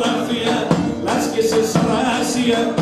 Τα όνειρα.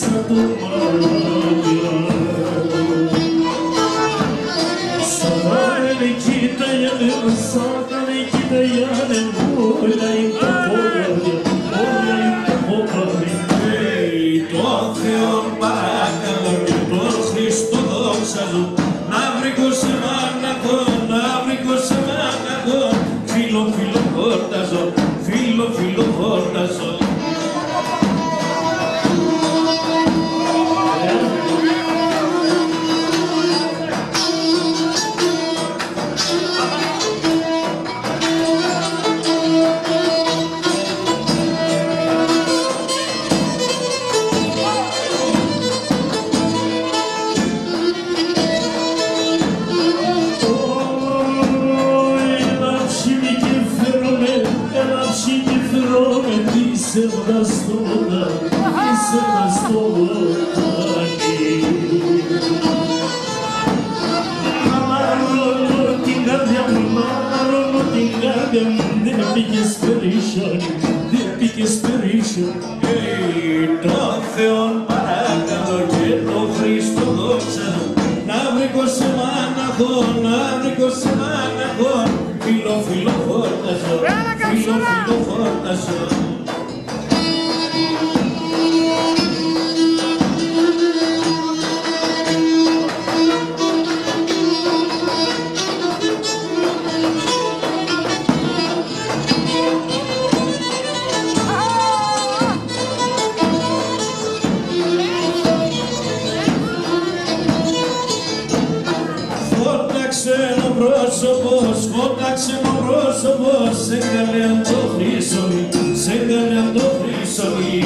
Sana hele ki dayanırsa hele ki dayanır bu olayım Hey, τον Θεόν πρόσωπος, φώταξε ένα πρόσωπος σε καλέ αν το χρήσωμι, σε καλέ αν το χρήσωμι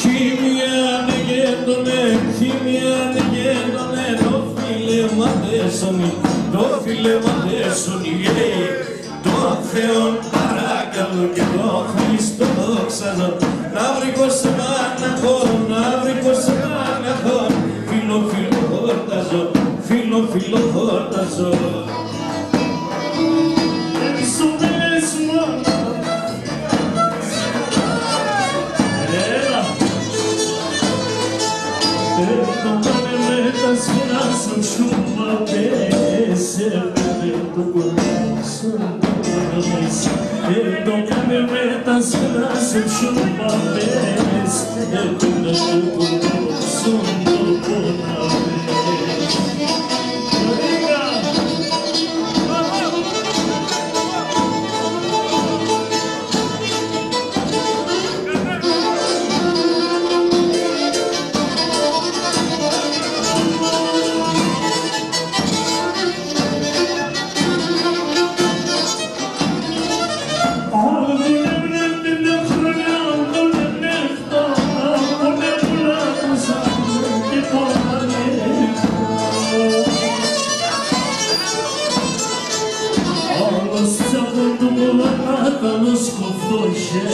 Χίμια ανεγέντονε, χίμια ανεγέντονε, το φίλε μ' αδέσονι, το φίλε μ' αδέσονι, το Θεόν παράκαλω και το Χριστό δόξαζω, να βρήκω σε μάναχο, να no filo sou Isso mesmo Ela. Tento me metas pedaços numa peça Tento coração Então que me metas pedaços numa peça Tento coração Şehir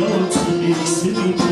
yatır eksik